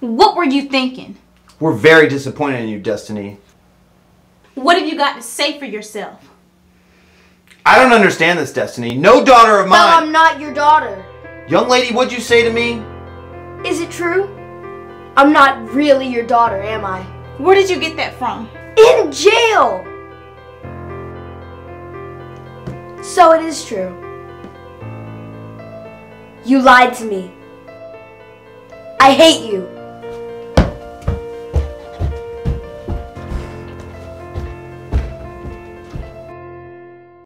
What were you thinking? We're very disappointed in you, Destiny. What have you got to say for yourself? I don't understand this, Destiny. No daughter of mine. But I'm not your daughter. Young lady, what'd you say to me? Is it true? I'm not really your daughter, am I? Where did you get that from? In jail! So it is true. You lied to me. I hate you.